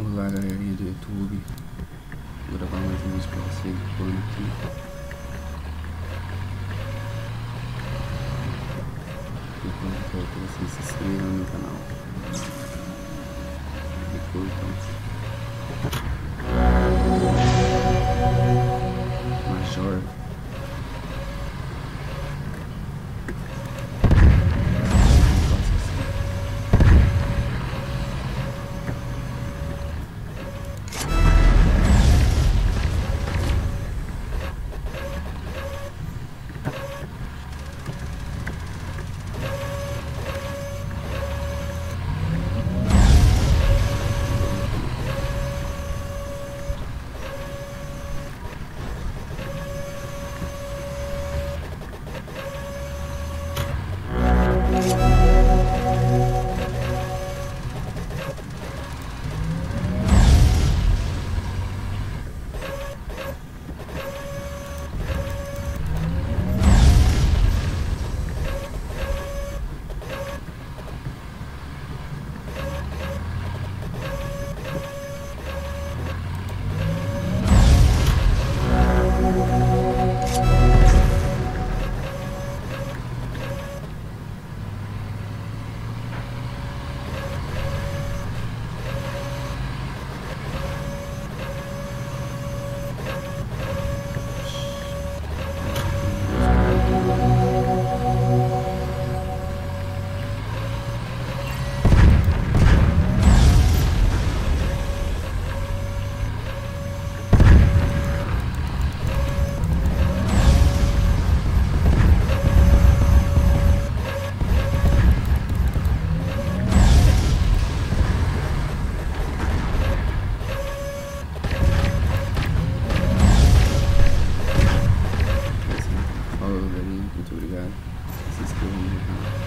Olá galerinha do YouTube. Vou gravar mais um vídeo pra vocês falando aqui. Enquanto quero que vocês se inscrevam no canal. E curtam Thank you.